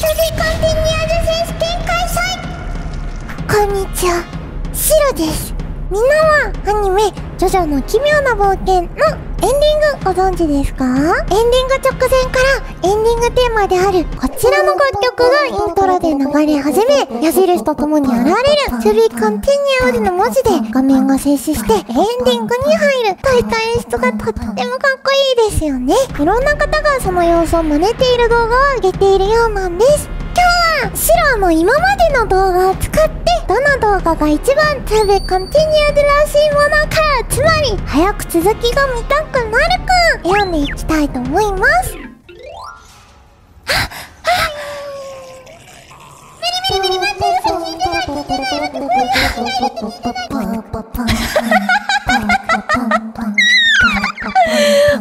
サビコンテでにある選手権開催こんにちは。シロです。みんなはアニメ「ジョジョの奇妙な冒険」のエンディングご存知ですか？エンディング直前からエンディングテーマであるこちらの楽曲がイントロで流れ始め矢印とともに現れる「To be continued」の文字で画面が静止してエンディングに入るといった演出がとってもかっこいいですよね。いろんな方がその様子を真似ている動画を上げているようなんです。今日はシロの今までの動画を使ってどの動画が一番とべコンティニューでらしいものかつまり早く続きが見たくなるかん選んでいきたいと思います。ああメリメリメリ待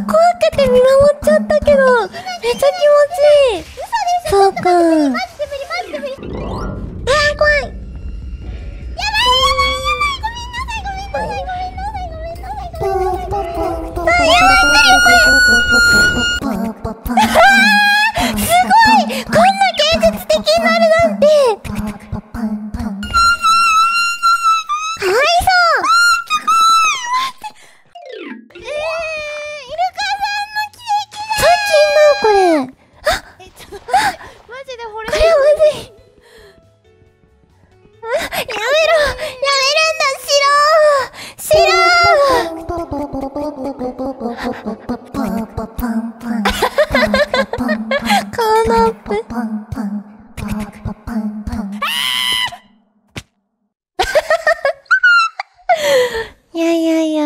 怖くて見守っちゃったけどめっちゃ気持ちいいそうかパパ。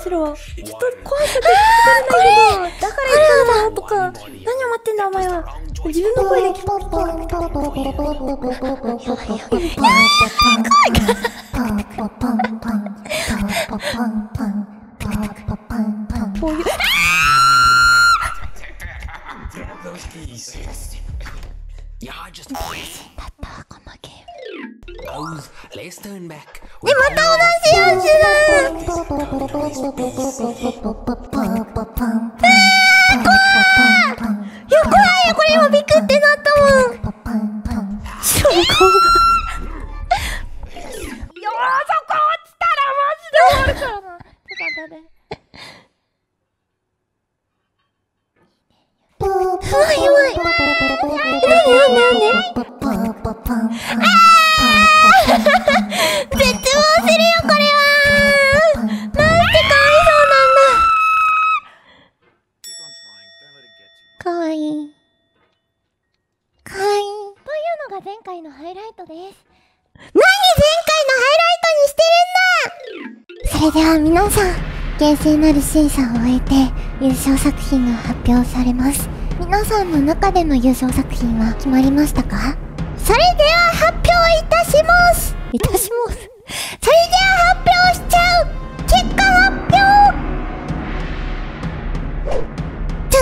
しろちょっと怖くて聞こえないどだから言ったんだとか。何を待ってんだお前は。自分の声で聞こえいい怖いい怖いいで、また同じやつだえー、怖いや、怖いよ、これ今ビクってなったもん。そこ。よー、そこ落ちたらマジで終わるからな。よかっ。い。なんでなんでなんであかわいい。かわいい。というのが前回のハイライトです。何前回のハイライトにしてるんだそれでは皆さん、厳正なる審査を終えて優勝作品が発表されます。皆さんの中での優勝作品は決まりましたか？それでは発表いたしますいたしますそれでは発表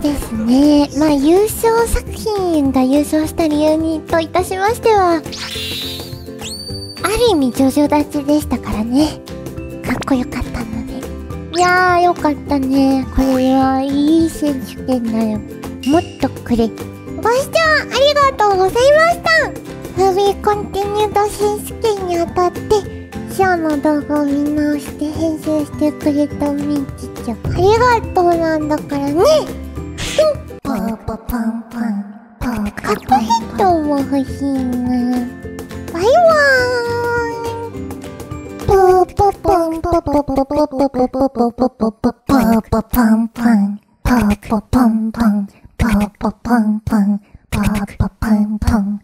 ですね。まあ優勝作品が優勝した理由にといたしましてはある意味ジョジョ立ちでしたからね。かっこよかったので。いやーよかったね。これはいい選手権だよ。もっとくれ。ご視聴ありがとうございました。ムービーコンティニュード選手権にあたって今日の動画を見直して編集してくれたみちちゃん。ありがとうなんだからね。欲しいなバイワーポポポン。ポポポポポポポポポポポポポンポンポポポンポンポポポンポンポポポンポン